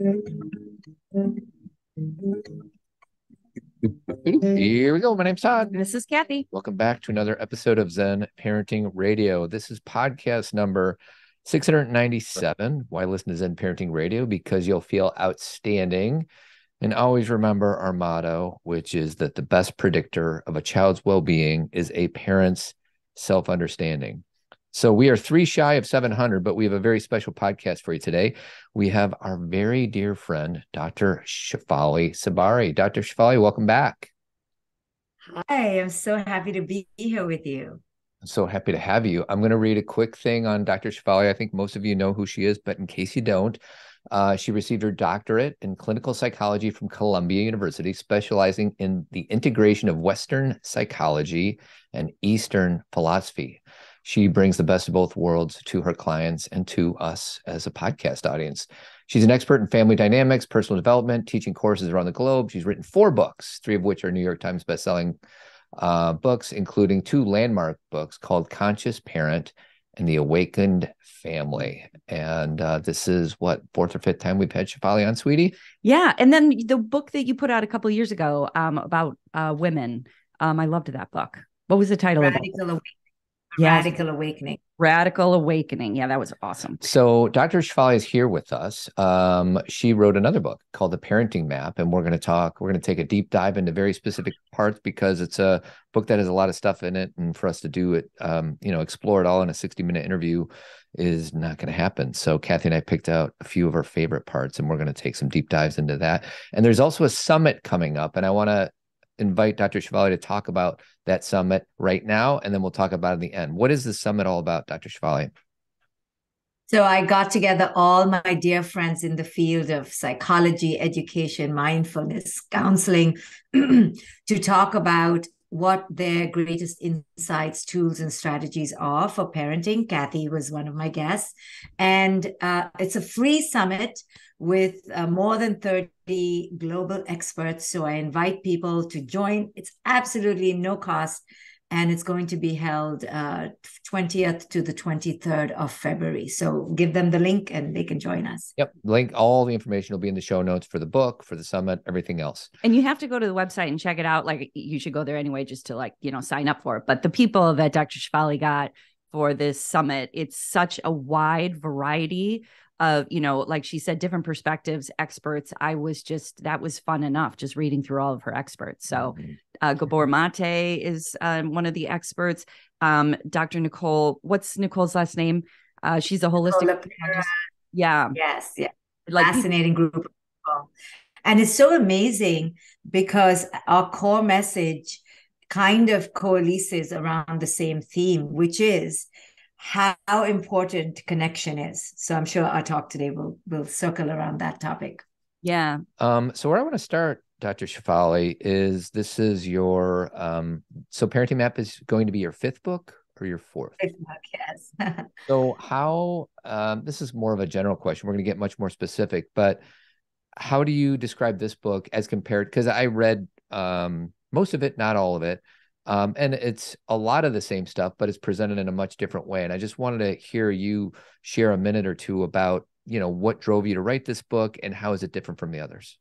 Here we go. My name's Todd. This is Cathy. Welcome back to another episode of Zen Parenting Radio. This is podcast number 697. Why listen to Zen Parenting Radio? Because you'll feel outstanding. And always remember our motto, which is that the best predictor of a child's well being is a parent's self understanding. So we are three shy of 700, but we have a very special podcast for you today. We have our very dear friend, Dr. Shefali Tsabary. Dr. Shefali, welcome back. Hi, I'm so happy to be here with you. I'm so happy to have you. I'm going to read a quick thing on Dr. Shefali. I think most of you know who she is, but in case you don't, uh, she received her doctorate in clinical psychology from Columbia University, specializing in the integration of Western psychology and Eastern philosophy she brings the best of both worlds to her clients and to us as a podcast audience. She's an expert in family dynamics, personal development, teaching courses around the globe. She's written four books, three of which are New York Times bestselling uh, books, including two landmark books called Conscious Parent and The Awakened Family. And uh, this is what fourth or fifth time we've had Shefali on, sweetie. Yeah, and then the book that you put out a couple years ago um, about uh, women. Um, I loved that book. What was the title Radical of it? Awakening yes. Radical Awakening. Radical Awakening. Yeah, that was awesome. So Dr. Shefali is here with us. Um, she wrote another book called The Parenting Map, and we're going to talk. We're going to take a deep dive into very specific parts because it's a book that has a lot of stuff in it, and for us to do it, um, you know, explore it all in a sixty-minute interview is not going to happen. So Cathy and I picked out a few of our favorite parts, and we're going to take some deep dives into that. And there's also a summit coming up, and I want to invite Dr. Shefali to talk about that summit right now, and then we'll talk about it in the end. What is the summit all about, Dr. Shefali? So I got together all my dear friends in the field of psychology, education, mindfulness, counseling to talk about what their greatest insights, tools, and strategies are for parenting. Cathy was one of my guests. And uh, it's a free summit with uh, more than 30 global experts. So I invite people to join. It's absolutely no cost. And it's going to be held uh, 20th to the 23rd of February. So give them the link and they can join us. Yep. Link, all the information will be in the show notes for the book, for the summit, everything else. And you have to go to the website and check it out. Like you should go there anyway, just to like, you know, sign up for it. But the people that Dr. Shefali got for this summit, it's such a wide variety of you know like she said different perspectives experts. I was just that was fun enough just reading through all of her experts. So mm-hmm. uh, Gabor Maté is um, one of the experts. Um, dr nicole what's nicole's last name? Uh, she's a holistic yeah. Yes yeah. Like fascinating group of people. and it's so amazing because our core message kind of coalesces around the same theme which is how important connection is. So I'm sure our talk today will will circle around that topic. Yeah. Um, so where I want to start, Dr. Shefali, is this is your um, so parenting map is going to be your fifth book or your fourth? Fifth book, yes. so how um, this is more of a general question. We're going to get much more specific, but how do you describe this book as compared? Because I read um, most of it, not all of it. Um, and it's a lot of the same stuff, but it's presented in a much different way. And I just wanted to hear you share a minute or two about, you know, what drove you to write this book and how is it different from the others?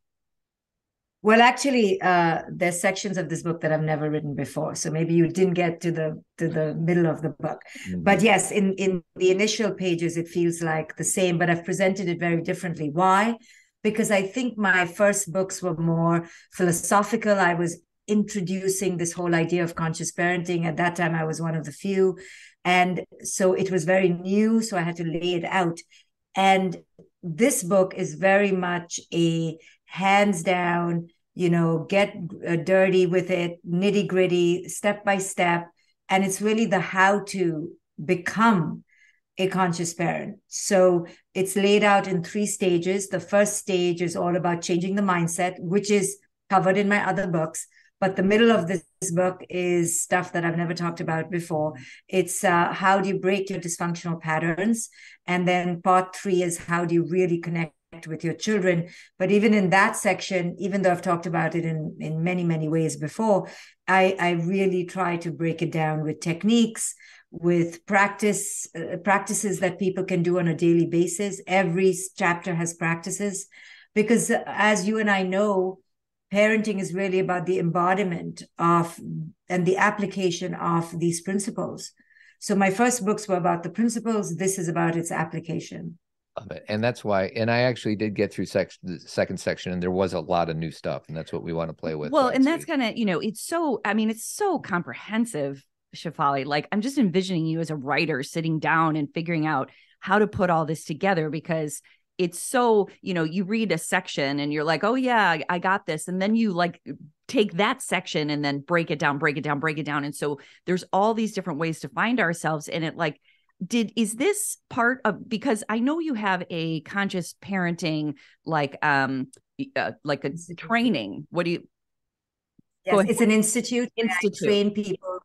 Well, actually, uh, there's sections of this book that I've never written before, so maybe you didn't get to the to the middle of the book. Mm-hmm. But yes, in in the initial pages, it feels like the same, but I've presented it very differently. Why? Because I think my first books were more philosophical. I was introducing this whole idea of conscious parenting. At that time, I was one of the few. And so it was very new. So I had to lay it out. And this book is very much a hands down, you know, get uh, dirty with it, nitty gritty, step by step. And it's really the how to become a conscious parent. So it's laid out in three stages. The first stage is all about changing the mindset, which is covered in my other books. But the middle of this book is stuff that I've never talked about before. It's uh, how do you break your dysfunctional patterns? And then part three is how do you really connect with your children but even in that section even though i've talked about it in in many many ways before i i really try to break it down with techniques with practice uh, practices that people can do on a daily basis every chapter has practices because as you and I know, parenting is really about the embodiment of and the application of these principles. So my first books were about the principles. This is about its application. Love it. And that's why, and I actually did get through section, the second section, and there was a lot of new stuff, and that's what we want to play with. Well, and that's kind of, you know, it's so, I mean, it's so comprehensive, Shefali. Like, I'm just envisioning you as a writer sitting down and figuring out how to put all this together because it's so you know you read a section and you're like oh yeah I, got this and then you like take that section and then break it down break it down break it down and so there's all these different ways to find ourselves and it like did is this part of because i know you have a conscious parenting like um uh, like a training. What do you yes, it's an institute institute. train people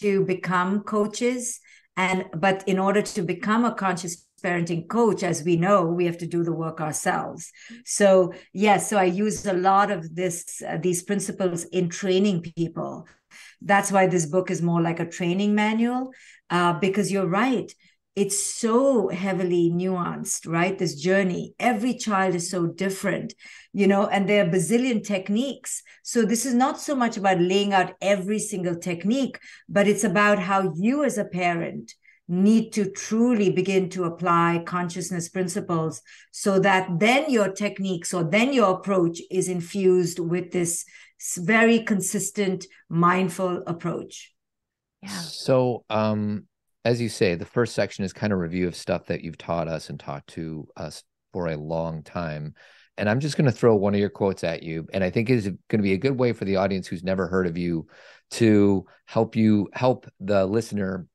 to become coaches and but in order to become a conscious parenting coach as we know we have to do the work ourselves. So yes so i use a lot of this uh, these principles in training people. That's why this book is more like a training manual uh, because you're right it's so heavily nuanced right? This journey every child is so different you know and there are bazillion techniques. So this is not so much about laying out every single technique but it's about how you as a parent need to truly begin to apply consciousness principles so that then your techniques or then your approach is infused with this very consistent mindful approach. Yeah. So um as you say the first section is kind of review of stuff that you've taught us and taught to us for a long time. And i'm just going to throw one of your quotes at you and i think is going to be a good way for the audience who's never heard of you to help you help the listener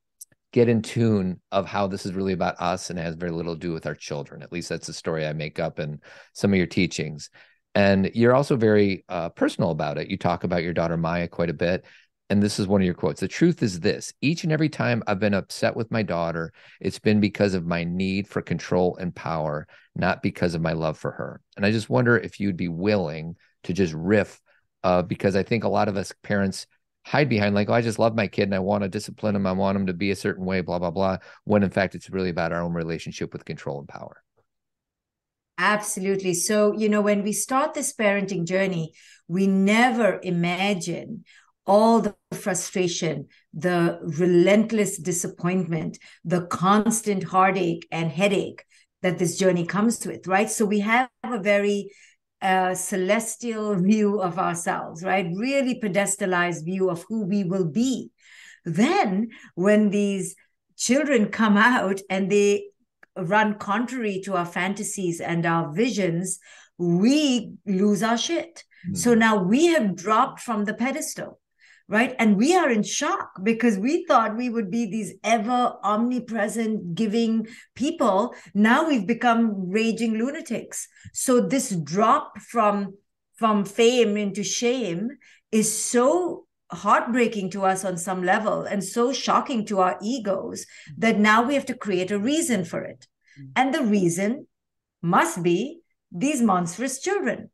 get in tune of how this is really about us and has very little to do with our children. At least that's the story I make up in some of your teachings. And you're also very uh, personal about it. You talk about your daughter Maya quite a bit. And this is one of your quotes. The truth is this each and every time I've been upset with my daughter, it's been because of my need for control and power, not because of my love for her. And I just wonder if you'd be willing to just riff, uh, because I think a lot of us parents hide behind like, oh, I just love my kid and I want to discipline him. I want him to be a certain way, blah, blah, blah. When in fact, it's really about our own relationship with control and power. Absolutely. So, you know, when we start this parenting journey, we never imagine all the frustration, the relentless disappointment, the constant heartache and headache that this journey comes with, right? So we have a very a celestial view of ourselves, right? Really pedestalized view of who we will be. Then, when these children come out and they run contrary to our fantasies and our visions, we lose our shit. Mm. So now we have dropped from the pedestal right? And we are in shock because we thought we would be these ever omnipresent, giving people. Now we've become raging lunatics. So this drop from from fame into shame is so heartbreaking to us on some level and so shocking to our egos that now we have to create a reason for it. Mm. And the reason must be these monstrous children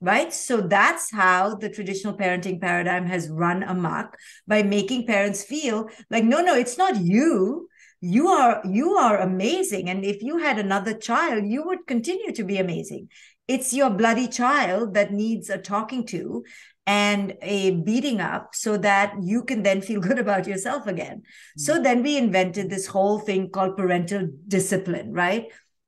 right? So that's how the traditional parenting paradigm has run amok by making parents feel like, no, no, it's not you. You are you are amazing, and if you had another child, you would continue to be amazing. It's your bloody child that needs a talking to and a beating up so that you can then feel good about yourself again. Mm-hmm. So then we invented this whole thing called parental discipline, right?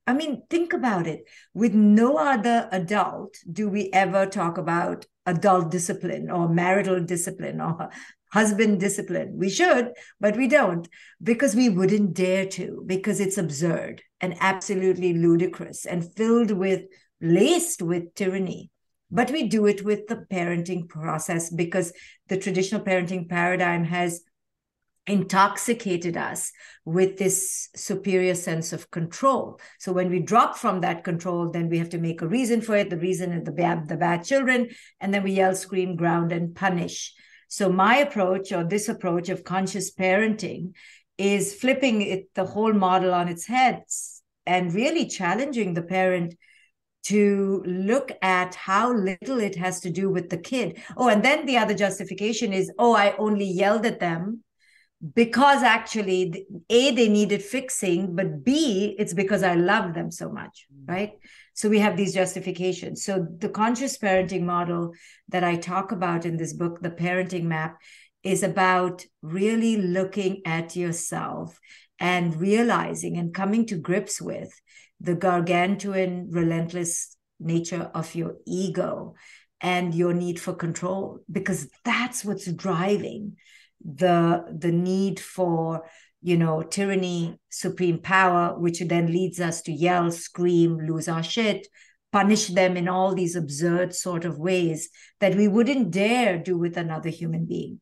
I mean, think about it. With no other adult do we ever talk about adult discipline or marital discipline or husband discipline. We should, but we don't because we wouldn't dare to, because it's absurd and absolutely ludicrous and filled with, laced with tyranny. But we do it with the parenting process because the traditional parenting paradigm has intoxicated us with this superior sense of control. So when we drop from that control, then we have to make a reason for it. The reason is the bad, the bad children, and then we yell, scream, ground, and punish. So my approach, or this approach of conscious parenting, is flipping it the whole model on its head and really challenging the parent to look at how little it has to do with the kid. Oh, and then the other justification is, oh, I only yelled at them because actually a they needed fixing but b it's because i love them so much mm. right So we have these justifications. So the conscious parenting model that I talk about in this book, The Parenting Map, is about really looking at yourself and realizing and coming to grips with the gargantuan, relentless nature of your ego and your need for control because that's what's driving the the need for you know tyranny supreme power which then leads us to yell scream lose our shit punish them in all these absurd sort of ways that we wouldn't dare do with another human being.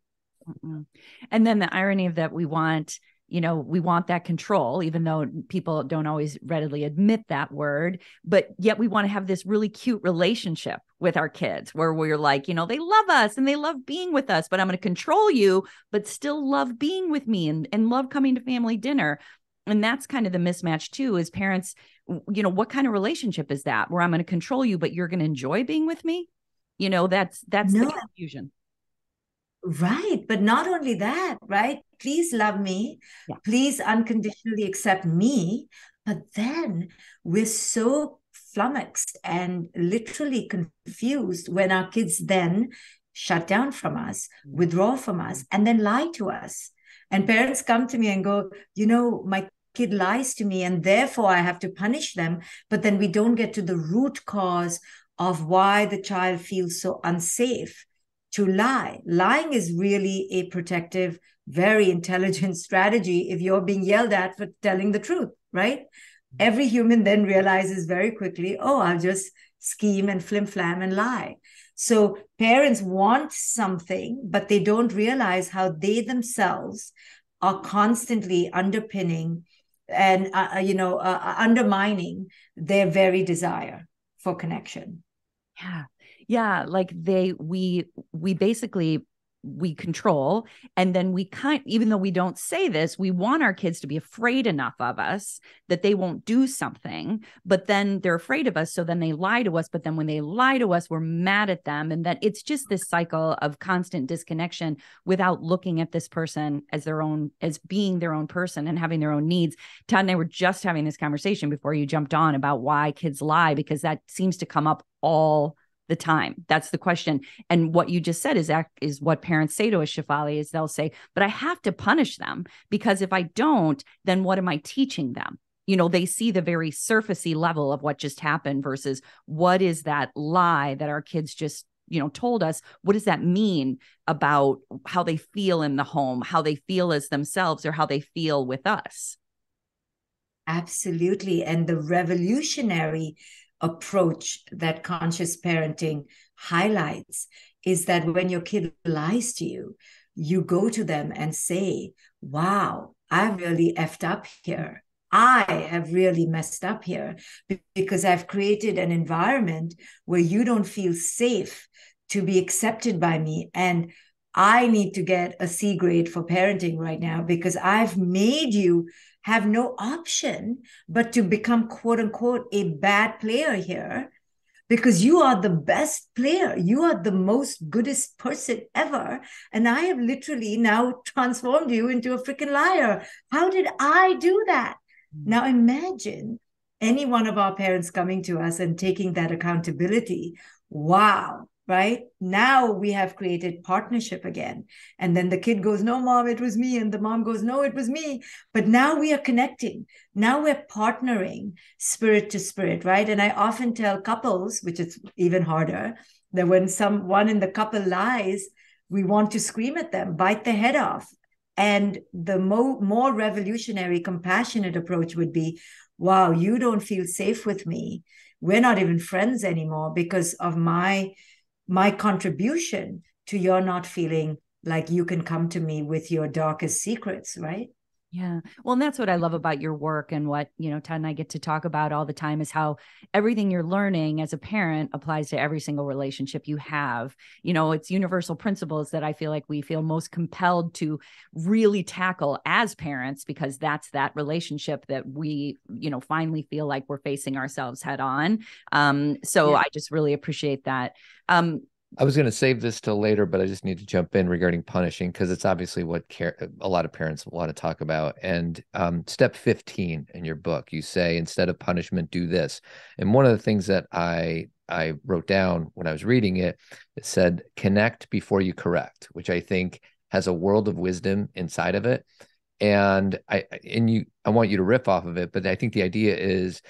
And then the irony of that we want you know we want that control even though people don't always readily admit that word but yet we want to have this really cute relationship with our kids where we're like you know they love us and they love being with us but i'm going to control you but still love being with me and, and love coming to family dinner. And that's kind of the mismatch too is parents you know what kind of relationship is that where i'm going to control you but you're going to enjoy being with me? You know that's that's no. the confusion Right. But not only that, right? Please love me. Yeah. Please unconditionally accept me. But then we're so flummoxed and literally confused when our kids then shut down from us, mm. withdraw from us, and then lie to us. And parents come to me and go, you know, my kid lies to me, and therefore I have to punish them. But then we don't get to the root cause of why the child feels so unsafe to lie. Lying is really a protective, very intelligent strategy if you're being yelled at for telling the truth, right? Every human then realizes very quickly, oh, I'll just scheme and flim flam and lie. So parents want something, but they don't realize how they themselves are constantly underpinning and uh, uh you know uh, uh, undermining their very desire for connection. Yeah yeah like they we we basically we control and then we kind even though we don't say this we want our kids to be afraid enough of us that they won't do something but then they're afraid of us so then they lie to us but then when they lie to us we're mad at them and that it's just this cycle of constant disconnection without looking at this person as their own as being their own person and having their own needs. Todd and i were just having this conversation before you jumped on about why kids lie because that seems to come up all the time? That's the question. And what you just said is that is what parents say to us, Shefali, is they'll say, but I have to punish them because if I don't, then what am I teaching them? You know, they see the very surfacey level of what just happened versus what is that lie that our kids just you know told us what does that mean about how they feel in the home how they feel as themselves or how they feel with us absolutely and the revolutionary approach that conscious parenting highlights is that when your kid lies to you, you go to them and say, Wow, I really effed up here. I have really messed up here because I've created an environment where you don't feel safe to be accepted by me. And I need to get a C grade for parenting right now because I've made you have no option but to become quote unquote a bad player here because you are the best player. You are the most goodest person ever. And I have literally now transformed you into a freaking liar. How did I do that? Mm-hmm. Now imagine any one of our parents coming to us and taking that accountability. Wow right? Now we have created partnership again. And then the kid goes no mom it was me. And the mom goes no it was me. But now we are connecting. Now we're partnering spirit to spirit right? And i often tell couples which is even harder that when someone in the couple lies we want to scream at them bite the head off. And the mo- more revolutionary compassionate approach would be wow you don't feel safe with me. We're not even friends anymore because of my my contribution to your not feeling like you can come to me with your darkest secrets, right? Yeah. Well, and that's what I love about your work and what, you know, Todd and I get to talk about all the time is how everything you're learning as a parent applies to every single relationship you have. You know, it's universal principles that I feel like we feel most compelled to really tackle as parents because that's that relationship that we, you know, finally feel like we're facing ourselves head on. Um, so yeah. I just really appreciate that. Um, I was going to save this till later, but I just need to jump in regarding punishing because it's obviously what care, a lot of parents want to talk about. And um, step 15 in your book, you say instead of punishment, do this. And one of the things that I I wrote down when I was reading it, it said connect before you correct, which I think has a world of wisdom inside of it. And I and you I want you to riff off of it, but I think the idea is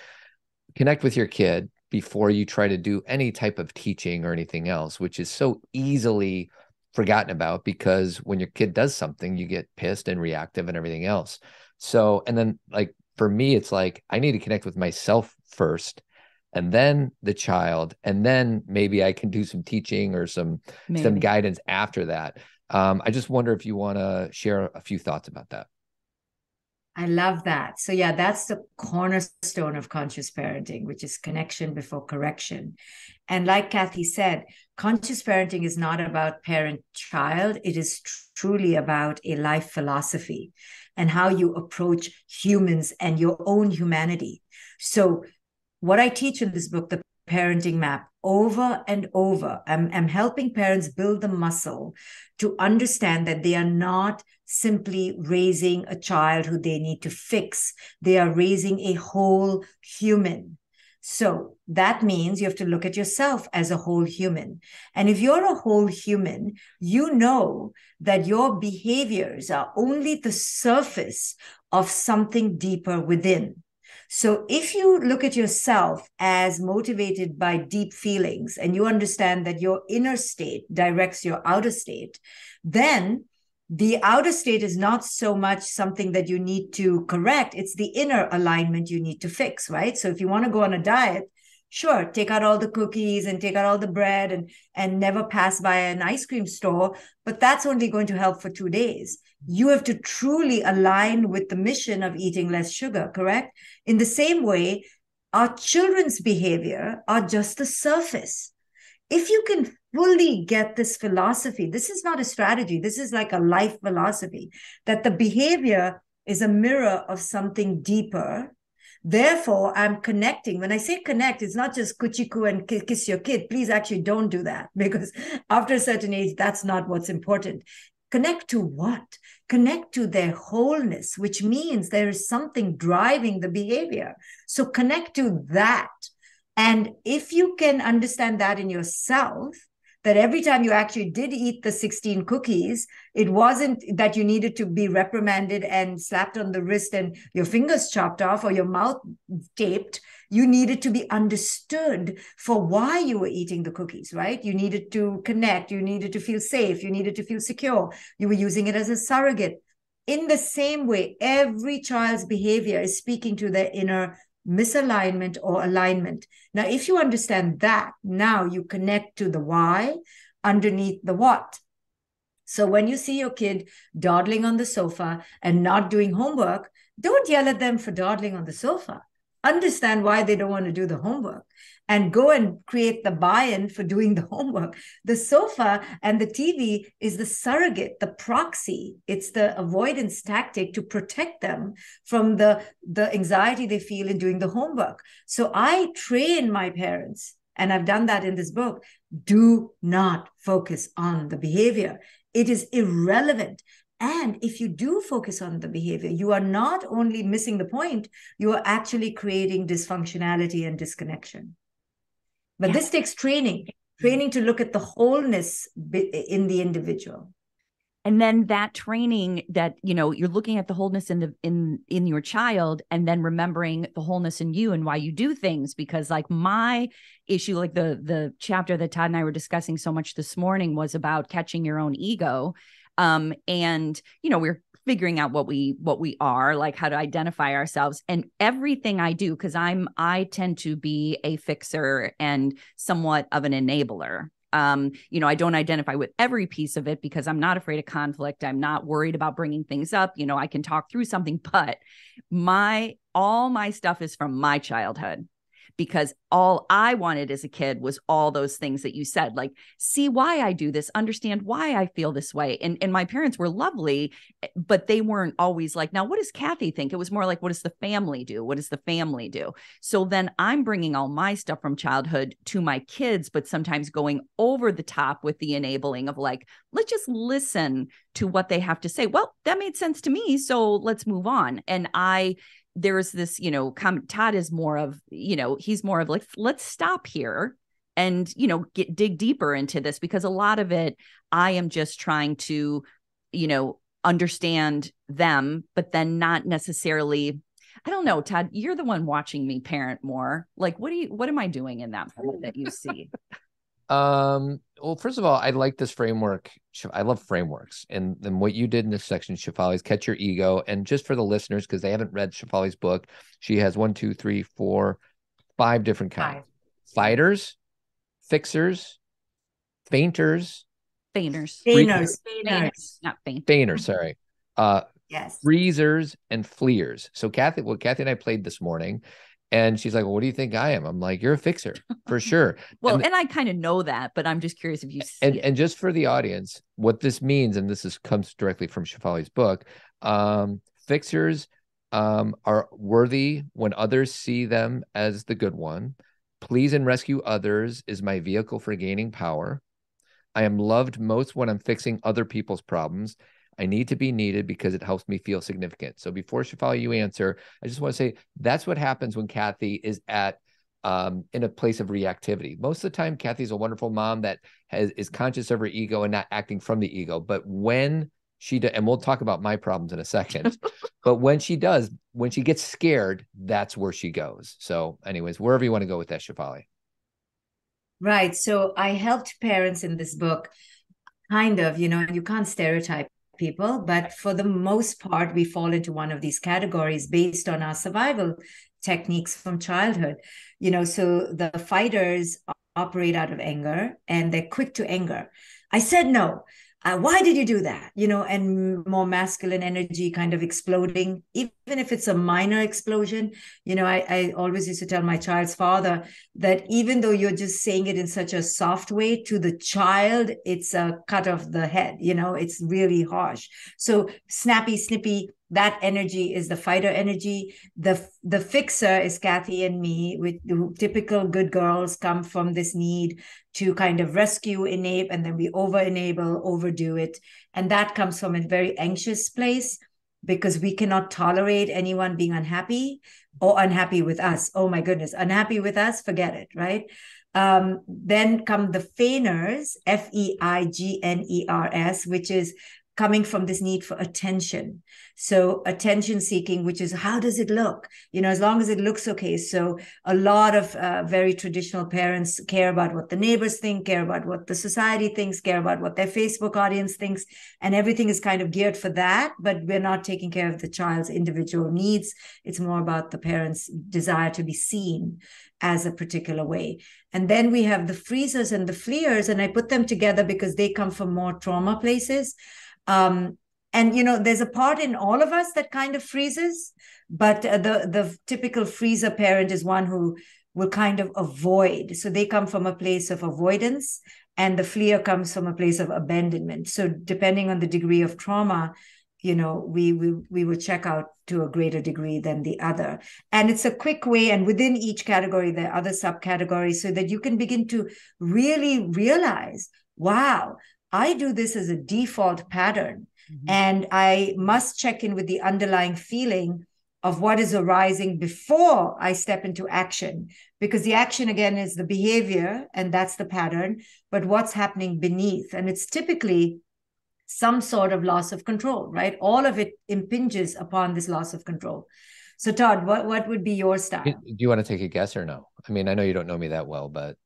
connect with your kid before you try to do any type of teaching or anything else, which is so easily forgotten about because when your kid does something, you get pissed and reactive and everything else. So, and then like for me, it's like I need to connect with myself first and then the child and then maybe i can do some teaching or some maybe. some guidance after that um, i just wonder if you want to share a few thoughts about that I love that. So, yeah, that's the cornerstone of conscious parenting, which is connection before correction. And like Cathy said, conscious parenting is not about parent child, it is tr- truly about a life philosophy and how you approach humans and your own humanity. So, what I teach in this book, the parenting map, over and over, I'm, I'm helping parents build the muscle to understand that they are not simply raising a child who they need to fix. They are raising a whole human. So that means you have to look at yourself as a whole human. And if you're a whole human, you know that your behaviors are only the surface of something deeper within. So if you look at yourself as motivated by deep feelings and you understand that your inner state directs your outer state, then the outer state is not so much something that you need to correct. It's the inner alignment you need to fix right? So if you want to go on a diet sure take out all the cookies and take out all the bread and and never pass by an ice cream store but that's only going to help for 2 days you have to truly align with the mission of eating less sugar correct in the same way our children's behavior are just the surface if you can fully get this philosophy, this is not a strategy, this is like a life philosophy that the behavior is a mirror of something deeper. Therefore, I'm connecting. When I say connect, it's not just kuchiku and kiss your kid. Please actually don't do that because after a certain age, that's not what's important. Connect to what? Connect to their wholeness, which means there is something driving the behavior. So connect to that and if you can understand that in yourself, that every time you actually did eat the 16 cookies, it wasn't that you needed to be reprimanded and slapped on the wrist and your fingers chopped off or your mouth taped. You needed to be understood for why you were eating the cookies, right? You needed to connect. You needed to feel safe. You needed to feel secure. You were using it as a surrogate. In the same way, every child's behavior is speaking to their inner misalignment or alignment. Now, if you understand that, now you connect to the why underneath the what. So when you see your kid dawdling on the sofa and not doing homework, don't yell at them for dawdling on the sofa. Understand why they don't want to do the homework and go and create the buy-in for doing the homework. The sofa and the tv is the surrogate the proxy. It's the avoidance tactic to protect them from the the anxiety they feel in doing the homework. So i train my parents and i've done that in this book do not focus on the behavior. It is irrelevant. And if you do focus on the behavior, you are not only missing the point, you are actually creating dysfunctionality and disconnection. But yeah. this takes training, training to look at the wholeness in the individual and then that training that you know you're looking at the wholeness in the in in your child and then remembering the wholeness in you and why you do things because like my issue like the the chapter that Todd and I were discussing so much this morning was about catching your own ego um and you know we're figuring out what we what we are like how to identify ourselves. And everything i do because i'm i tend to be a fixer and somewhat of an enabler. Um you know i don't identify with every piece of it because i'm not afraid of conflict. I'm not worried about bringing things up. You know i can talk through something but my all my stuff is from my childhood because all I wanted as a kid was all those things that you said, like see why I do this, understand why I feel this way. And and my parents were lovely, but they weren't always like, now what does Cathy think? It was more like, what does the family do? What does the family do? So then I'm bringing all my stuff from childhood to my kids, but sometimes going over the top with the enabling of like, let's just listen to what they have to say. Well, that made sense to me, so let's move on. And I there's this, you know, com- Todd is more of, you know, he's more of like, let's stop here and, you know, get dig deeper into this because a lot of it, I am just trying to, you know, understand them, but then not necessarily. I don't know, Todd. You're the one watching me parent more. Like, what do you? What am I doing in that moment that you see? Um, well, first of all, I like this framework. I love frameworks. And then what you did in this section, Shefali's Catch Your Ego. And just for the listeners, because they haven't read Shefali's book, she has one, two, three, four, five different kinds. Five. Fighters, fixers, fainters, fainters, fainters, fainters, not fainters, Fainters, sorry. Uh yes. freezers and fleers. So Cathy, what Cathy and I played this morning and she's like, well, what do you think I am? I'm like, you're a fixer for sure. well, and, and I kind of know that, but I'm just curious if you and, it. and just for the audience, what this means, and this is comes directly from Shefali's book, um, fixers um, are worthy when others see them as the good one. Please and rescue others is my vehicle for gaining power. I am loved most when I'm fixing other people's problems. I need to be needed because it helps me feel significant. So before Shefali, you answer, I just want to say that's what happens when Cathy is at um, in a place of reactivity. Most of the time, Cathy's a wonderful mom that has is conscious of her ego and not acting from the ego. But when she does, and we'll talk about my problems in a second, but when she does, when she gets scared, that's where she goes. So, anyways, wherever you want to go with that, Shefali. Right. So I helped parents in this book kind of, you know, you can't stereotype people, but for the most part, we fall into one of these categories based on our survival techniques from childhood. You know, so the fighters operate out of anger and they're quick to anger. I said no uh, why did you do that? You know and more masculine energy kind of exploding even if it's a minor explosion. You know I, I always used to tell my child's father that even though you're just saying it in such a soft way to the child it's a cut off the head you know it's really harsh. So snappy snippy that energy is the fighter energy. The the fixer is cathy and me with typical good girls come from this need to kind of rescue enable and then we over enable overdo it. And that comes from a very anxious place because we cannot tolerate anyone being unhappy or unhappy with us. Oh my goodness unhappy with us? Forget it right? Um, then come the feigners f-e-i-g-n-e-r-s which is coming from this need for attention. So attention seeking which is how does it look? You know as long as it looks okay. So a lot of uh, very traditional parents care about what the neighbors think care about what the society thinks care about what their facebook audience thinks and everything is kind of geared for that but we're not taking care of the child's individual needs. It's more about the parents desire to be seen as a particular way. And then we have the freezers and the fleers and i put them together because they come from more trauma places um, and you know, there's a part in all of us that kind of freezes, but uh, the the typical freezer parent is one who will kind of avoid. So they come from a place of avoidance, and the fleer comes from a place of abandonment. So depending on the degree of trauma, you know, we we we will check out to a greater degree than the other. And it's a quick way, and within each category, there are other subcategories, so that you can begin to really realize, wow, I do this as a default pattern. Mm-hmm. And I must check in with the underlying feeling of what is arising before I step into action. Because the action, again, is the behavior, and that's the pattern, but what's happening beneath. And it's typically some sort of loss of control, right? All of it impinges upon this loss of control. So, Todd, what, what would be your style? Do you want to take a guess or no? I mean, I know you don't know me that well, but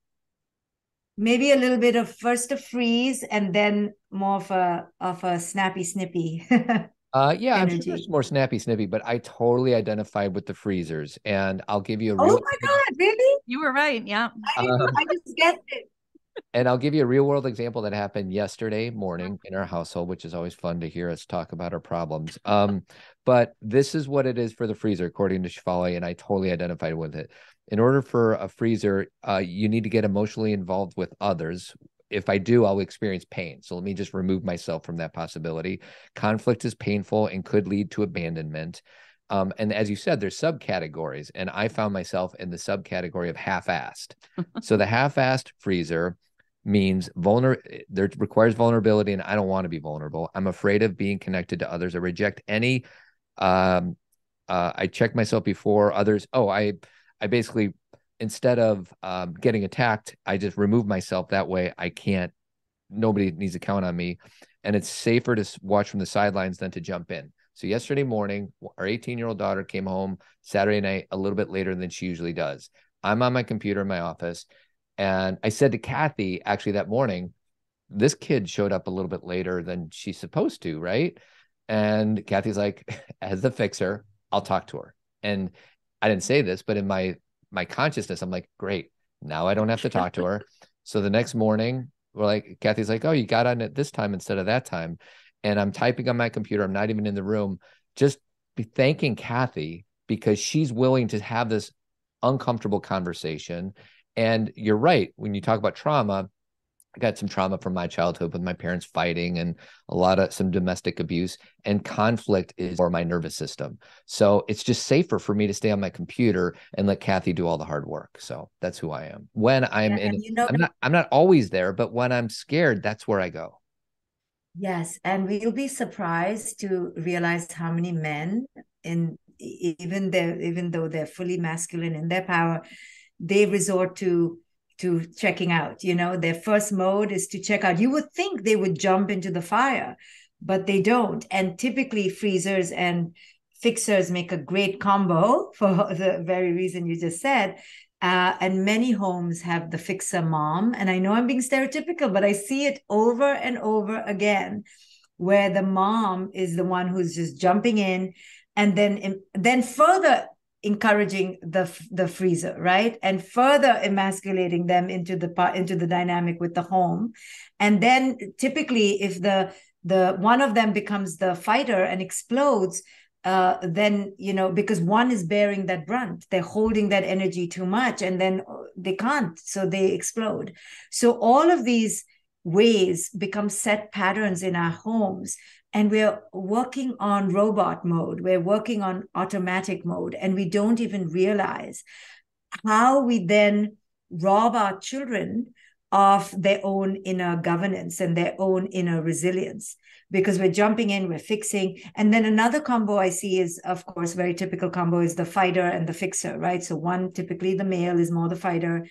maybe a little bit of first a freeze and then more of a of a snappy snippy uh yeah i'm sure there's more snappy snippy but i totally identified with the freezers and i'll give you a real oh my god really? You were right yeah. I, um, I just guessed it. And I'll give you a real world example that happened yesterday morning in our household, which is always fun to hear us talk about our problems. Um, but this is what it is for the freezer, according to Shefali, and I totally identified with it in order for a freezer, uh, you need to get emotionally involved with others. If I do, I'll experience pain. So let me just remove myself from that possibility. Conflict is painful and could lead to abandonment. Um, and as you said, there's subcategories, and I found myself in the subcategory of half-assed. so the half-assed freezer means vulner there requires vulnerability, and I don't want to be vulnerable. I'm afraid of being connected to others. I reject any. Um, uh, I check myself before others. Oh, I I basically instead of um, getting attacked, I just remove myself. That way, I can't. Nobody needs to count on me, and it's safer to watch from the sidelines than to jump in. So yesterday morning, our 18 year old daughter came home Saturday night a little bit later than she usually does. I'm on my computer in my office, and I said to Cathy actually that morning, this kid showed up a little bit later than she's supposed to, right? And Cathy's like, as the fixer, I'll talk to her. And I didn't say this, but in my my consciousness, I'm like, great. Now I don't have to talk to her. so the next morning, we're like, Cathy's like, oh, you got on it this time instead of that time. And I'm typing on my computer. I'm not even in the room. Just be thanking Cathy because she's willing to have this uncomfortable conversation. And you're right. When you talk about trauma, I got some trauma from my childhood with my parents fighting and a lot of some domestic abuse and conflict is for my nervous system. So it's just safer for me to stay on my computer and let Cathy do all the hard work. So that's who I am. When I'm yeah, in you know, I'm not I'm not always there, but when I'm scared, that's where I go. Yes, and we'll be surprised to realize how many men in even they even though they're fully masculine in their power, they resort to to checking out you know? Their first mode is to check out. You would think they would jump into the fire but they don't. And typically freezers and fixers make a great combo for the very reason you just said. Uh, and many homes have the fixer mom. And i know i'm being stereotypical but i see it over and over again where the mom is the one who's just jumping in and then then further encouraging the the freezer right? And further emasculating them into the into the dynamic with the home. And then typically if the the one of them becomes the fighter and explodes uh, then you know because one is bearing that brunt they're holding that energy too much and then uh, they can't so they explode. So all of these ways become set patterns in our homes and we're working on robot mode. We're working on automatic mode. And we don't even realize how we then rob our children of their own inner governance and their own inner resilience. Because we're jumping in we're fixing. And then another combo i see is of course very typical combo is the fighter and the fixer right? So one typically the male is more the fighter.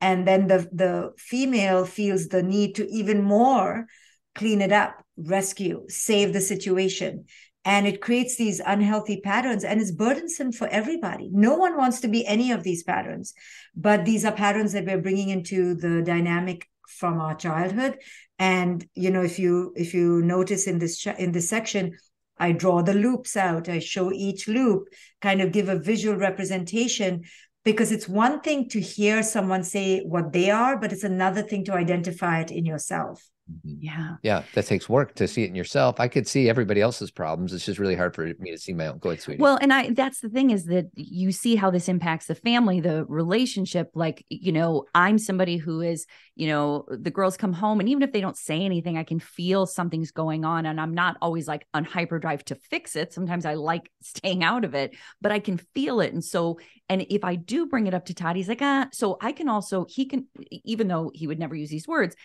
And then the the female feels the need to even more clean it up, rescue, save the situation. And it creates these unhealthy patterns and it's burdensome for everybody. No one wants to be any of these patterns, but these are patterns that we're bringing into the dynamic from our childhood. And you know, if you if you notice in this in this section, I draw the loops out. I show each loop, kind of give a visual representation because it's one thing to hear someone say what they are, but it's another thing to identify it in yourself. Mm-hmm. Yeah. Yeah. That takes work to see it in yourself. I could see everybody else's problems. It's just really hard for me to see my own. Go ahead, sweetie. Well, and I, that's the thing is that you see how this impacts the family, the relationship. Like, you know, I'm somebody who is, you know, the girls come home and even if they don't say anything, I can feel something's going on. And I'm not always like on hyperdrive to fix it. Sometimes I like staying out of it, but I can feel it. And so, and if I do bring it up to Todd, he's like, ah, so I can also, he can, even though he would never use these words,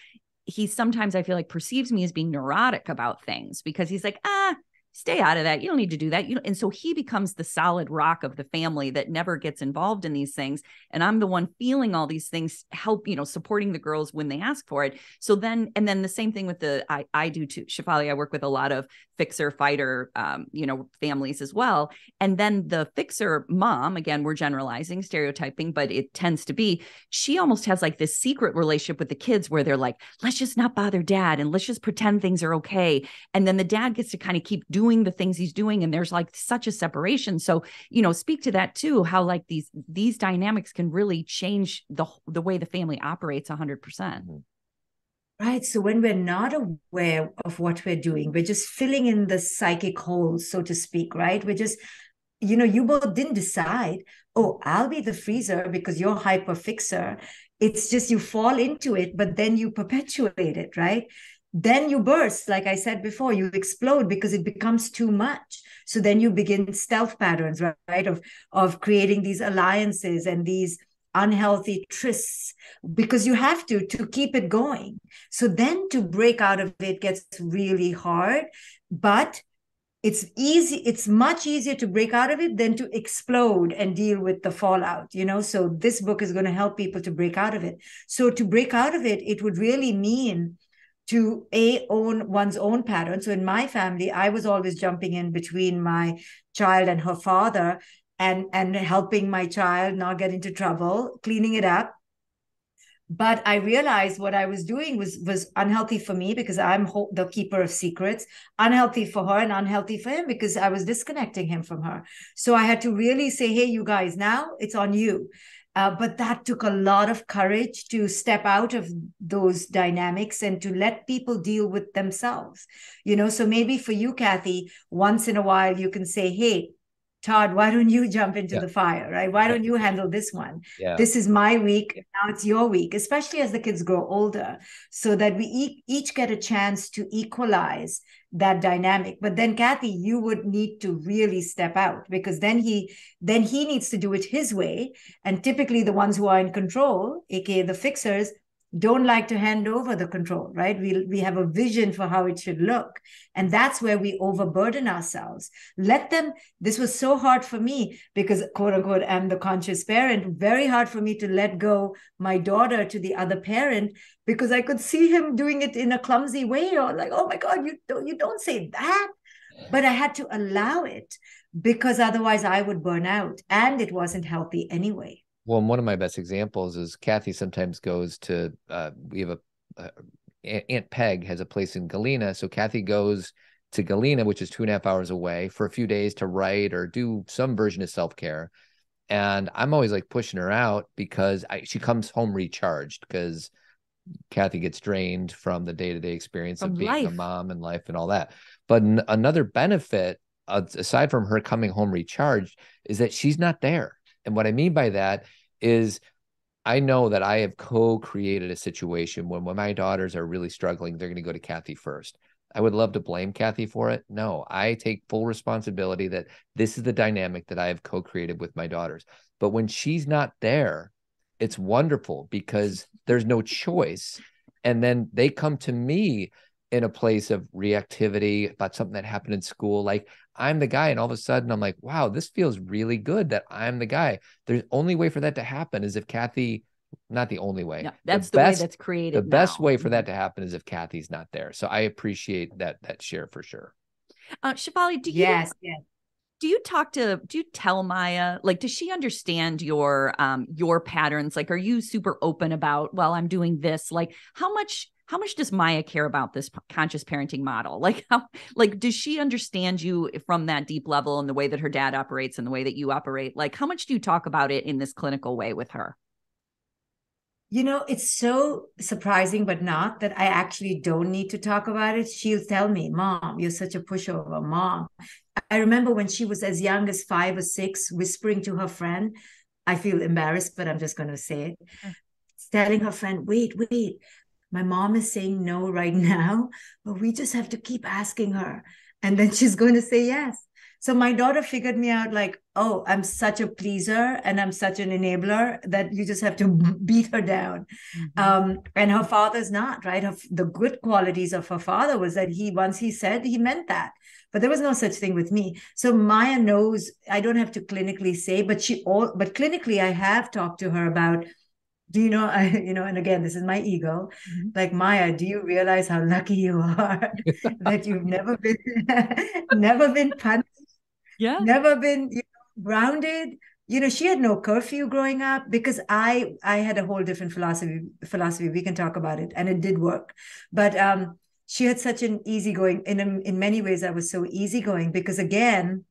he sometimes I feel like perceives me as being neurotic about things because he's like, ah, stay out of that. You don't need to do that. You know, and so he becomes the solid rock of the family that never gets involved in these things. And I'm the one feeling all these things, help, you know, supporting the girls when they ask for it. So then, and then the same thing with the I I do too. Shefali, I work with a lot of fixer fighter um, you know families as well and then the fixer mom again we're generalizing stereotyping but it tends to be she almost has like this secret relationship with the kids where they're like let's just not bother dad and let's just pretend things are okay and then the dad gets to kind of keep doing the things he's doing and there's like such a separation so you know speak to that too how like these these dynamics can really change the the way the family operates 100% mm-hmm. Right. So when we're not aware of what we're doing, we're just filling in the psychic holes, so to speak, right? We're just you know, you both didn't decide, oh, I'll be the freezer because you're hyper fixer. It's just you fall into it, but then you perpetuate it, right? Then you burst, like I said before, you explode because it becomes too much. So then you begin stealth patterns, right? Of of creating these alliances and these unhealthy trysts because you have to to keep it going so then to break out of it gets really hard but it's easy it's much easier to break out of it than to explode and deal with the fallout you know so this book is going to help people to break out of it so to break out of it it would really mean to a own one's own pattern. So in my family i was always jumping in between my child and her father and and helping my child not get into trouble cleaning it up. But i realized what i was doing was was unhealthy for me because i'm the keeper of secrets unhealthy for her and unhealthy for him because i was disconnecting him from her. So i had to really say hey you guys now it's on you uh, but that took a lot of courage to step out of those dynamics and to let people deal with themselves you know so maybe for you cathy once in a while you can say hey Todd, why don't you jump into yeah. the fire, right? Why don't you handle this one? Yeah. This is my week. Now it's your week, especially as the kids grow older, so that we each get a chance to equalize that dynamic. But then, Cathy, you would need to really step out because then he then he needs to do it his way. And typically, the ones who are in control, aka the fixers, don't like to hand over the control, right? We, we have a vision for how it should look. And that's where we overburden ourselves. Let them, this was so hard for me because, quote unquote, I'm the conscious parent, very hard for me to let go my daughter to the other parent because I could see him doing it in a clumsy way or like, oh my God, you don't, you don't say that. But I had to allow it because otherwise I would burn out and it wasn't healthy anyway. Well, one of my best examples is Cathy sometimes goes to, uh, we have a, uh, Aunt Peg has a place in Galena. So Cathy goes to Galena, which is two and a half hours away, for a few days to write or do some version of self care. And I'm always like pushing her out because I, she comes home recharged because Cathy gets drained from the day to day experience from of being life. a mom and life and all that. But n- another benefit, uh, aside from her coming home recharged, is that she's not there. And what I mean by that is I know that I have co-created a situation when when my daughters are really struggling, they're going to go to Cathy first. I would love to blame Cathy for it. No, I take full responsibility that this is the dynamic that I have co-created with my daughters. But when she's not there, it's wonderful because there's no choice. And then they come to me in a place of reactivity about something that happened in school. Like I'm the guy, and all of a sudden I'm like, wow, this feels really good that I'm the guy. There's only way for that to happen is if Cathy, not the only way. No, that's the, the best, way that's created. The now. best way for that to happen is if Cathy's not there. So I appreciate that that share for sure. Uh Shefali, do you yes, yes do you talk to do you tell maya like does she understand your um your patterns like are you super open about well i'm doing this like how much how much does Maya care about this conscious parenting model? Like how like does she understand you from that deep level and the way that her dad operates and the way that you operate? Like how much do you talk about it in this clinical way with her? You know, it's so surprising, but not that I actually don't need to talk about it. She'll tell me, Mom, you're such a pushover. Mom. I remember when she was as young as five or six, whispering to her friend, I feel embarrassed, but I'm just going to say it. Mm. Telling her friend, wait, wait, my mom is saying no right now, but we just have to keep asking her. And then she's going to say yes. So my daughter figured me out like, oh, I'm such a pleaser and I'm such an enabler that you just have to beat her down. Mm-hmm. Um, and her father's not, right? Her, the good qualities of her father was that he, once he said, he meant that. But there was no such thing with me. So Maya knows, I don't have to clinically say, but she all, but clinically, I have talked to her about do you know I, you know and again this is my ego. Mm-hmm. like maya do you realize how lucky you are that you've never been never been punished yeah. never been you know, grounded? You know she had no curfew growing up because i i had a whole different philosophy philosophy. We can talk about it. And it did work. But um she had such an easygoing in in many ways i was so easygoing because again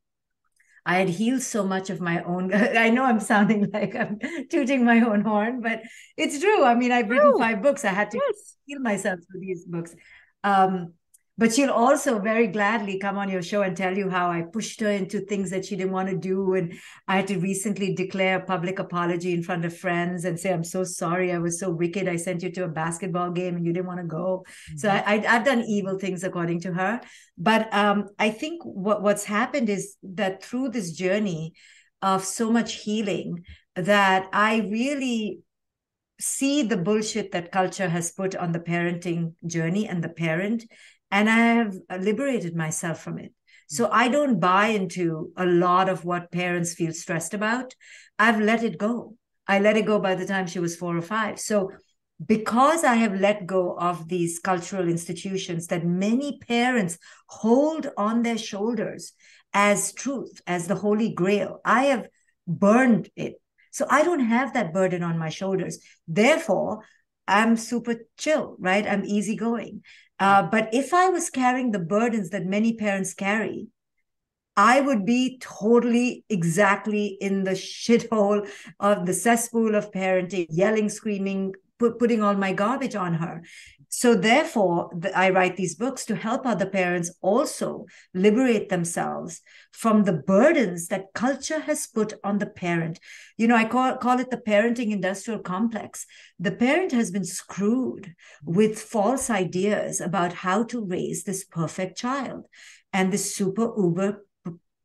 I had healed so much of my own. I know I'm sounding like I'm tooting my own horn, but it's true. I mean, I've written five books. I had to yes. heal myself through these books. Um, but she'll also very gladly come on your show and tell you how I pushed her into things that she didn't want to do. And I had to recently declare a public apology in front of friends and say, I'm so sorry. I was so wicked. I sent you to a basketball game and you didn't want to go. Mm-hmm. So I, have done evil things according to her. But um, I think what, what's happened is that through this journey of so much healing, that I really see the bullshit that culture has put on the parenting journey and the parent and I have liberated myself from it. So mm. I don't buy into a lot of what parents feel stressed about. I've let it go. I let it go by the time she was four or five. So because I have let go of these cultural institutions that many parents hold on their shoulders as truth, as the holy grail, I have burned it. So I don't have that burden on my shoulders. Therefore, I'm super chill, right? I'm easygoing. Uh, but if I was carrying the burdens that many parents carry, I would be totally exactly in the shithole of the cesspool of parenting, yelling, screaming, put, putting all my garbage on her. So, therefore, the, I write these books to help other parents also liberate themselves from the burdens that culture has put on the parent. You know, I call, call it the parenting industrial complex. The parent has been screwed with false ideas about how to raise this perfect child and this super uber,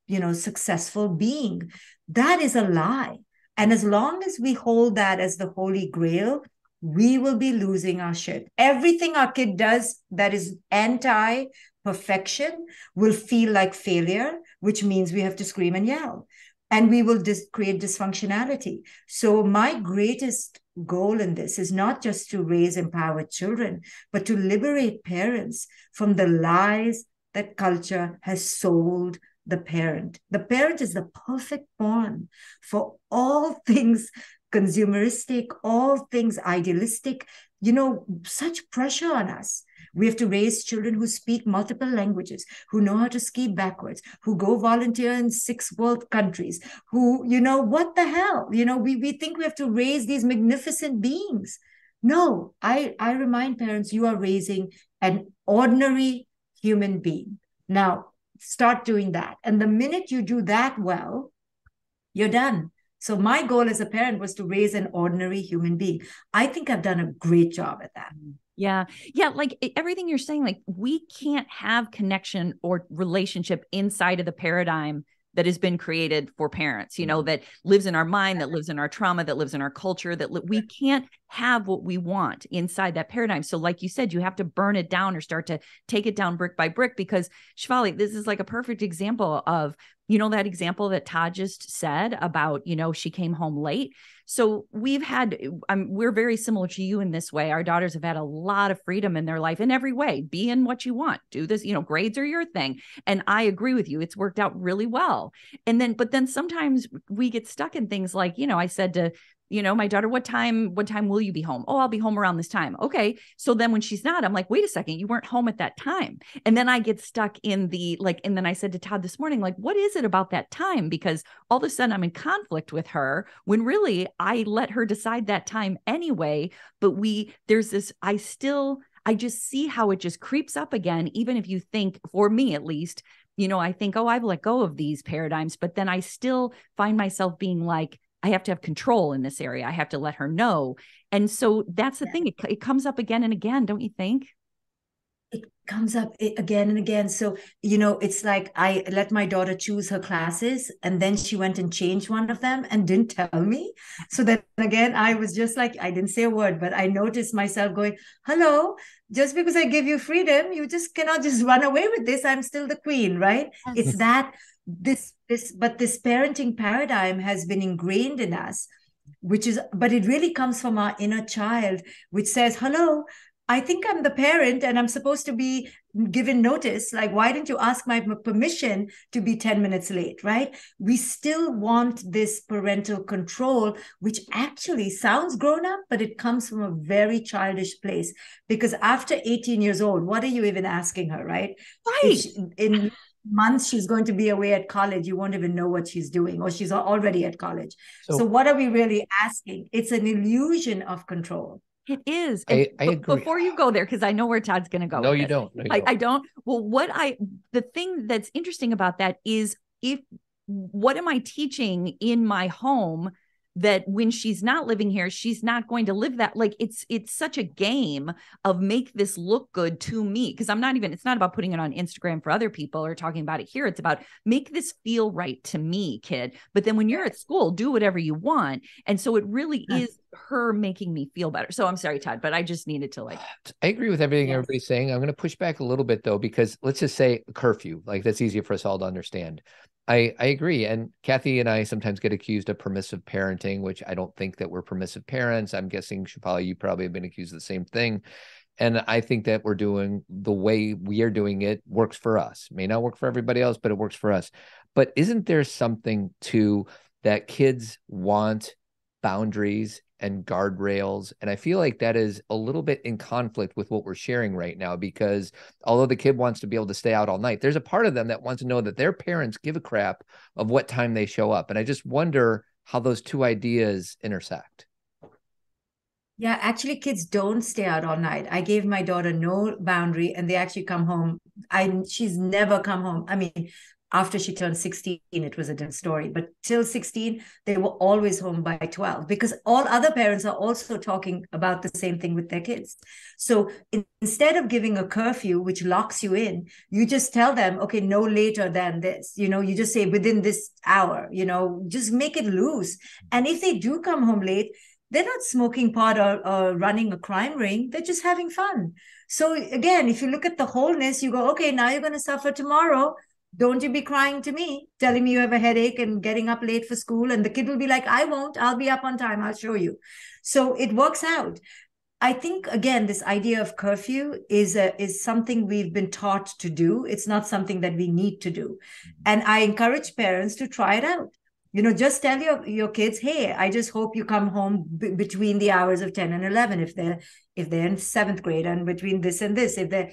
you know, successful being. That is a lie. And as long as we hold that as the holy grail, we will be losing our shit. Everything our kid does that is anti perfection will feel like failure, which means we have to scream and yell. And we will dis- create dysfunctionality. So, my greatest goal in this is not just to raise empowered children, but to liberate parents from the lies that culture has sold the parent. The parent is the perfect pawn for all things consumeristic, all things idealistic, you know, such pressure on us. We have to raise children who speak multiple languages, who know how to ski backwards, who go volunteer in six world countries, who, you know, what the hell? You know, we, we think we have to raise these magnificent beings. No, I, I remind parents you are raising an ordinary human being. Now, start doing that. And the minute you do that well, you're done. So my goal as a parent was to raise an ordinary human being. I think I've done a great job at that. Yeah. Yeah. Like everything you're saying, like we can't have connection or relationship inside of the paradigm that has been created for parents, you know, mm-hmm. that lives in our mind, that lives in our trauma, that lives in our culture, that li- we can't have what we want inside that paradigm. So, like you said, you have to burn it down or start to take it down brick by brick because Shefali, this is like a perfect example of, you know, that example that Todd just said about, you know, she came home late. So we've had, we're very similar to you in this way. Our daughters have had a lot of freedom in their life in every way. Be in what you want. Do this, you know, grades are your thing. And I agree with you. It's worked out really well. And then, but then sometimes we get stuck in things like, you know, I said to you know my daughter what time what time will you be home? Oh i'll be home around this time. Okay. So then when she's not i'm like wait a second you weren't home at that time. And then i get stuck in the like and then i said to todd this morning like what is it about that time? Because all of a sudden i'm in conflict with her when really i let her decide that time anyway. But we there's this i still i just see how it just creeps up again even if you think for me at least you know i think oh i've let go of these paradigms. But then i still find myself being like I have to have control in this area. I have to let her know. And so that's the yeah. thing. It, it comes up again and again, don't you think? It comes up again and again. So, you know, it's like I let my daughter choose her classes and then she went and changed one of them and didn't tell me. So then again, I was just like, I didn't say a word, but I noticed myself going, hello, just because I give you freedom, you just cannot just run away with this. I'm still the queen, right? It's that this this but this parenting paradigm has been ingrained in us which is but it really comes from our inner child which says hello i think i'm the parent and i'm supposed to be given notice. Like why didn't you ask my permission to be 10 minutes late? Right? We still want this parental control which actually sounds grown up but it comes from a very childish place. Because after 18 years old what are you even asking her right? Right. in months she's going to be away at college you won't even know what she's doing or she's already at college so, so what are we really asking it's an illusion of control It is. I, I agree. Before you go there, because I know where Todd's going to go. No, you don't. No, you I, don't. I don't. Well, what I the thing that's interesting about that is if what am I teaching in my home that when she's not living here she's not going to live that like it's it's such a game of make this look good to me because i'm not even it's not about putting it on instagram for other people or talking about it here it's about make this feel right to me kid but then when you're at school do whatever you want and so it really hmm. is her making me feel better so i'm sorry todd but i just needed to like I agree with everything Yes. everybody's saying. I'm going to push back a little bit though, because let's just say curfew. Like that's easier for us all to understand. I I agree, and Cathy and I sometimes get accused of permissive parenting, which I don't think that we're permissive parents. I'm guessing Shefali, you probably have been accused of the same thing. And I think that we're doing the way we are doing it works for us. May not work for everybody else, but it works for us. But isn't there something to that kids want boundaries and guardrails? And I feel like that is a little bit in conflict with what we're sharing right now because although the kid wants to be able to stay out all night, there's a part of them that wants to know that their parents give a crap of what time they show up. And I just wonder how those two ideas intersect. Yeah, actually, kids don't stay out all night. I gave my daughter no boundary, and they actually come home. I she's never come home. I mean, after she turned 16, it was a different story. But till 16, they were always home by 12 because all other parents are also talking about the same thing with their kids. So in, instead of giving a curfew, which locks you in, you just tell them, okay, no later than this. You know, you just say within this hour, you know, just make it loose. And if they do come home late, they're not smoking pot or, or running a crime ring. They're just having fun. So again, if you look at the wholeness, you go, okay, now you're going to suffer tomorrow don't you be crying to me, telling me you have a headache and getting up late for school. And the kid will be like, I won't, I'll be up on time, I'll show you. So it works out. I think again, this idea of curfew is a, is something we've been taught to do. It's not something that we need to do, mm-hmm. and I encourage parents to try it out. You know, just tell your your kids, "Hey, I just hope you come home b- between the hours of ten and eleven if they're if they're in seventh grade, and between this and this if they're."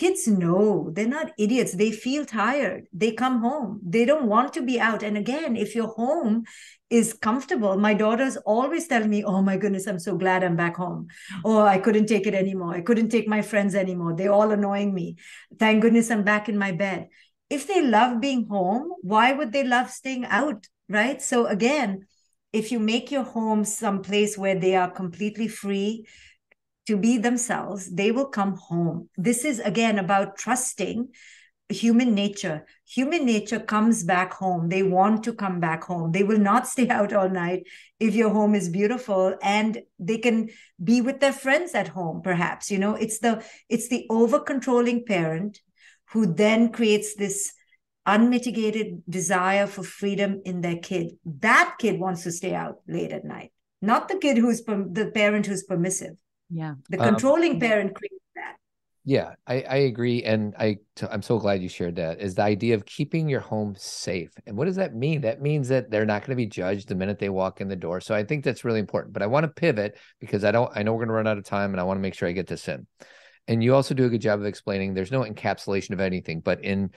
Kids know they're not idiots they feel tired they come home they don't want to be out. And again if your home is comfortable my daughter's always tell me oh my goodness i'm so glad i'm back home. Oh i couldn't take it anymore. I couldn't take my friends anymore. They're all annoying me. Thank goodness i'm back in my bed. If they love being home why would they love staying out right? So again if you make your home some place where they are completely free to be themselves, they will come home. This is again about trusting human nature. Human nature comes back home. They want to come back home. They will not stay out all night if your home is beautiful and they can be with their friends at home perhaps. You know, it's the it's the over controlling parent who then creates this unmitigated desire for freedom in their kid. That kid wants to stay out late at night, not the kid who's the parent who's permissive. Yeah. The Um, controlling parent creates that. Yeah, I, I agree. And I, t- I'm so glad you shared that is the idea of keeping your home safe. And what does that mean? That means that they're not going to be judged the minute they walk in the door. So I think that's really important. But I want to pivot because I don't, I know we're going to run out of time and I want to make sure I get this in. And you also do a good job of explaining there's no encapsulation of anything, but in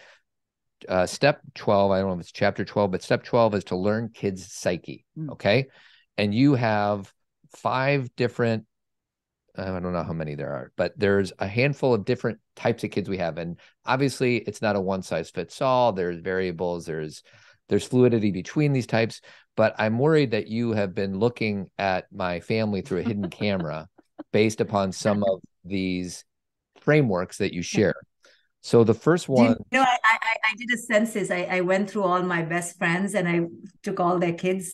uh, step 12, I don't know if it's chapter 12, but step 12 is to learn kids' psyche. Mm. Okay. And you have five different I don't know how many there are, but there's a handful of different types of kids we have. And obviously it's not a one size fits all. There's variables, there's there's fluidity between these types. But I'm worried that you have been looking at my family through a hidden camera based upon some of these frameworks that you share. So the first Do you one know, I, I, I did a census. I, I went through all my best friends and I took all their kids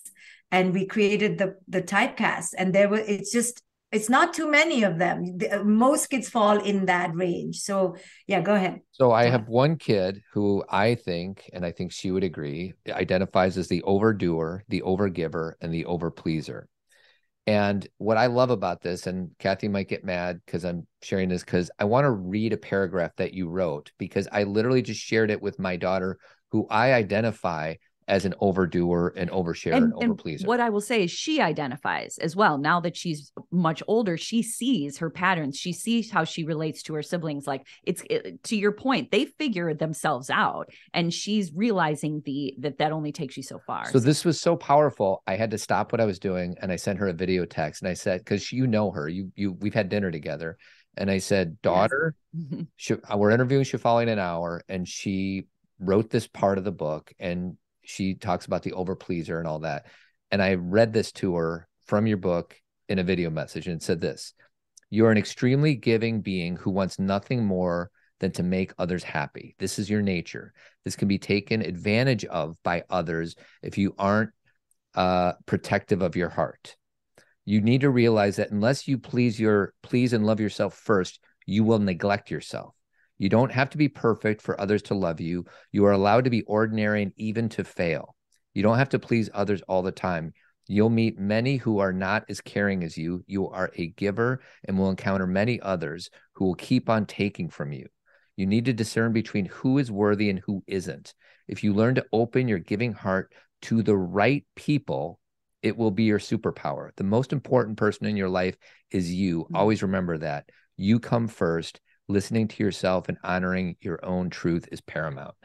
and we created the the typecast. And there were it's just it's not too many of them. Uh, most kids fall in that range. So yeah, go ahead. So I have one kid who I think, and I think she would agree, identifies as the overdoer, the overgiver, and the overpleaser. And what I love about this, and Cathy might get mad because I'm sharing this because I want to read a paragraph that you wrote because I literally just shared it with my daughter, who I identify as an overdoer and overshare and, and, and overpleaser. What I will say is she identifies as well. Now that she's much older, she sees her patterns. She sees how she relates to her siblings. Like it's it, to your point, they figure themselves out, and she's realizing the that that only takes you so far. So this was so powerful. I had to stop what I was doing, and I sent her a video text, and I said, because you know her, you you we've had dinner together, and I said, daughter, yes. she, uh, we're interviewing Shefali in an hour, and she wrote this part of the book, and she talks about the overpleaser and all that. And I read this to her from your book in a video message and said this You're an extremely giving being who wants nothing more than to make others happy. This is your nature. This can be taken advantage of by others if you aren't uh, protective of your heart. You need to realize that unless you please your please and love yourself first, you will neglect yourself. You don't have to be perfect for others to love you. You are allowed to be ordinary and even to fail. You don't have to please others all the time. You'll meet many who are not as caring as you. You are a giver and will encounter many others who will keep on taking from you. You need to discern between who is worthy and who isn't. If you learn to open your giving heart to the right people, it will be your superpower. The most important person in your life is you. Mm-hmm. Always remember that. You come first listening to yourself and honoring your own truth is paramount.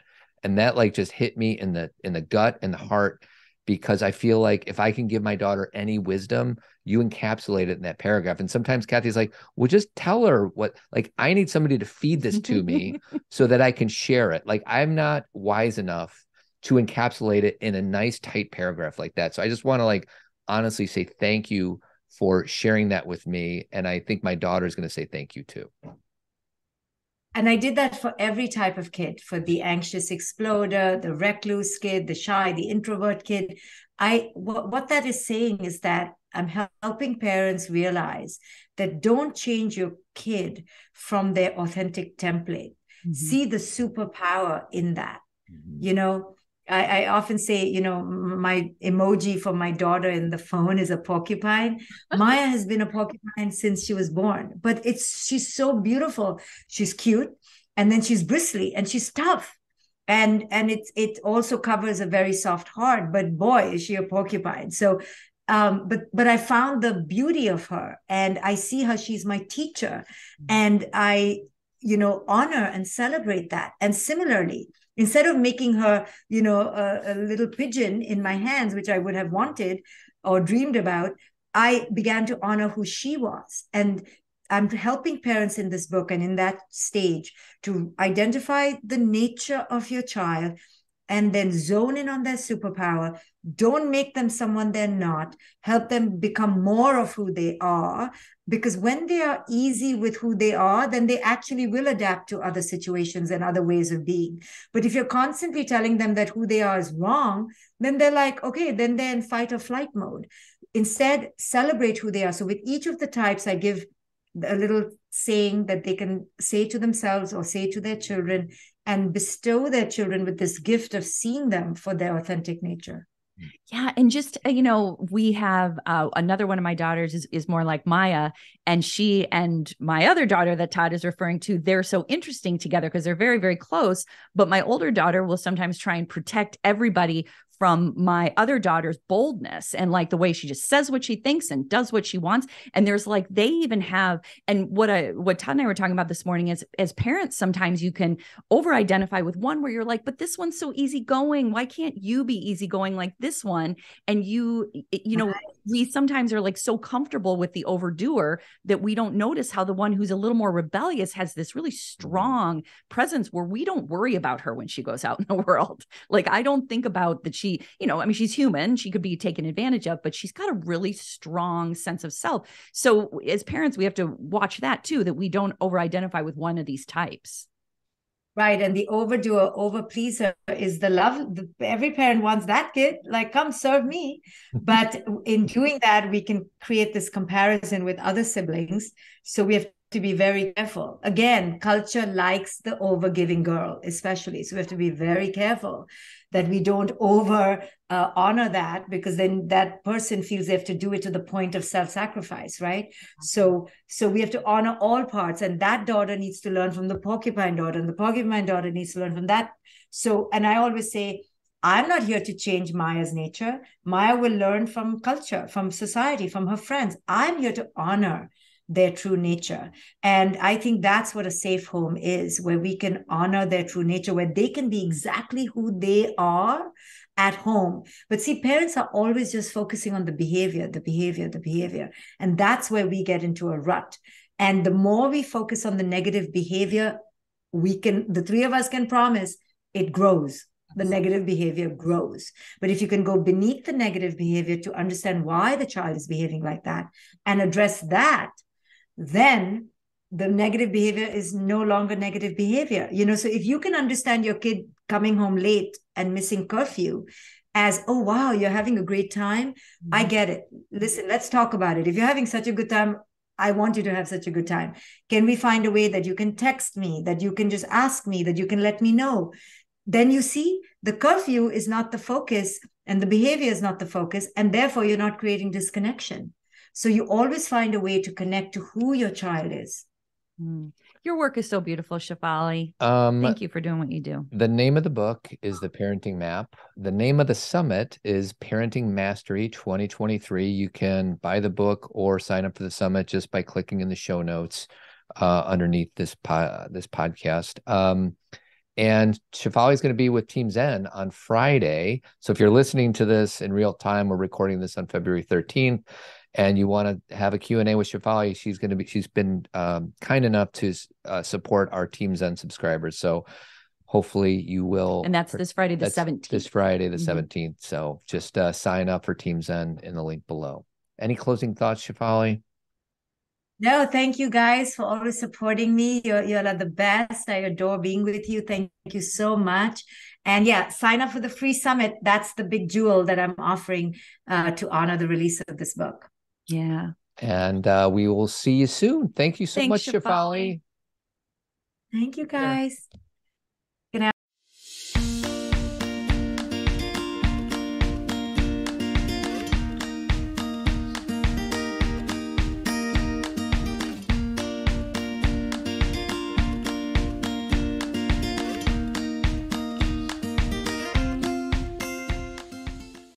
And that like just hit me in the in the gut and the mm. heart because i feel like if i can give my daughter any wisdom you encapsulate it in that paragraph. And sometimes cathy's like well just tell her what like i need somebody to feed this to me so that i can share it. Like i'm not wise enough to encapsulate it in a nice tight paragraph like that. So i just want to like honestly say thank you for sharing that with me. And i think my daughter is going to say thank you too and I did that for every type of kid, for the anxious exploder, the recluse kid, the shy, the introvert kid. I what, what that is saying is that I'm helping parents realize that don't change your kid from their authentic template. Mm-hmm. See the superpower in that. Mm-hmm. You know, I, I, often say, you know, my emoji for my daughter in the phone is a porcupine. Maya has been a porcupine since she was born, but it's she's so beautiful. She's cute, and then she's bristly and she's tough, and and it it also covers a very soft heart. But boy, is she a porcupine! So, um, but but I found the beauty of her, and I see her. She's my teacher, mm-hmm. and I you know honor and celebrate that. And similarly instead of making her you know a, a, little pigeon in my hands which i would have wanted or dreamed about i began to honor who she was and i'm helping parents in this book and in that stage to identify the nature of your child and then zone in on their superpower. Don't make them someone they're not. Help them become more of who they are. Because when they are easy with who they are, then they actually will adapt to other situations and other ways of being. But if you're constantly telling them that who they are is wrong, then they're like, okay, then they're in fight or flight mode. Instead, celebrate who they are. So with each of the types, I give a little saying that they can say to themselves or say to their children and bestow their children with this gift of seeing them for their authentic nature. Yeah, and just uh, you know, we have uh, another one of my daughters is is more like Maya, and she and my other daughter that Todd is referring to, they're so interesting together because they're very very close. But my older daughter will sometimes try and protect everybody from my other daughter's boldness and like the way she just says what she thinks and does what she wants. And there's like they even have and what I what Todd and I were talking about this morning is as parents sometimes you can over identify with one where you're like but this one's so easygoing. Why can't you be easygoing like this one? And you you know we sometimes are like so comfortable with the overdoer that we don't notice how the one who's a little more rebellious has this really mm-hmm. strong presence where we don't worry about her when she goes out in the world. Like I don't think about that she, you know, I mean, she's human. She could be taken advantage of, but she's got a really strong sense of self. So as parents, we have to watch that too, that we don't over identify with one of these types. Right. And the overdoer, over pleaser is the love. The, every parent wants that kid, like, come serve me. but in doing that, we can create this comparison with other siblings. So we have to be very careful. Again, culture likes the overgiving girl, especially. So we have to be very careful that we don't over uh, honor that because then that person feels they have to do it to the point of self-sacrifice right so so we have to honor all parts and that daughter needs to learn from the porcupine daughter and the porcupine daughter needs to learn from that so and i always say I'm not here to change Maya's nature. Maya will learn from culture, from society, from her friends. I'm here to honor their true nature. And I think that's what a safe home is, where we can honor their true nature, where they can be exactly who they are at home. But see, parents are always just focusing on the behavior, the behavior, the behavior. And that's where we get into a rut. And the more we focus on the negative behavior, we can, the three of us can promise it grows. The negative behavior grows. But if you can go beneath the negative behavior to understand why the child is behaving like that and address that, then the negative behavior is no longer negative behavior. You know, so if you can understand your kid coming home late and missing curfew as, oh, wow, you're having a great time, mm-hmm. I get it. Listen, let's talk about it. If you're having such a good time, I want you to have such a good time. Can we find a way that you can text me, that you can just ask me, that you can let me know? Then you see the curfew is not the focus and the behavior is not the focus. And therefore, you're not creating disconnection. So you always find a way to connect to who your child is. Mm. Your work is so beautiful, Shefali. Um, Thank you for doing what you do. The name of the book is The Parenting Map. The name of the summit is Parenting Mastery 2023. You can buy the book or sign up for the summit just by clicking in the show notes uh, underneath this po- this podcast. Um, and Shefali is going to be with Team Zen on Friday. So if you're listening to this in real time, we're recording this on February 13th and you want to have a Q&A with Shefali, she's going to be, she's been um, kind enough to uh, support our Teams Zen subscribers. So hopefully you will. And that's this Friday, the 17th. This Friday, the mm-hmm. 17th. So just uh, sign up for Team Zen in the link below. Any closing thoughts, Shefali? No, thank you guys for always supporting me. You're, you're the best. I adore being with you. Thank you so much. And yeah, sign up for the free summit. That's the big jewel that I'm offering uh, to honor the release of this book. Yeah. And uh, we will see you soon. Thank you so Thanks, much, Shefali. Thank you, guys. Yeah.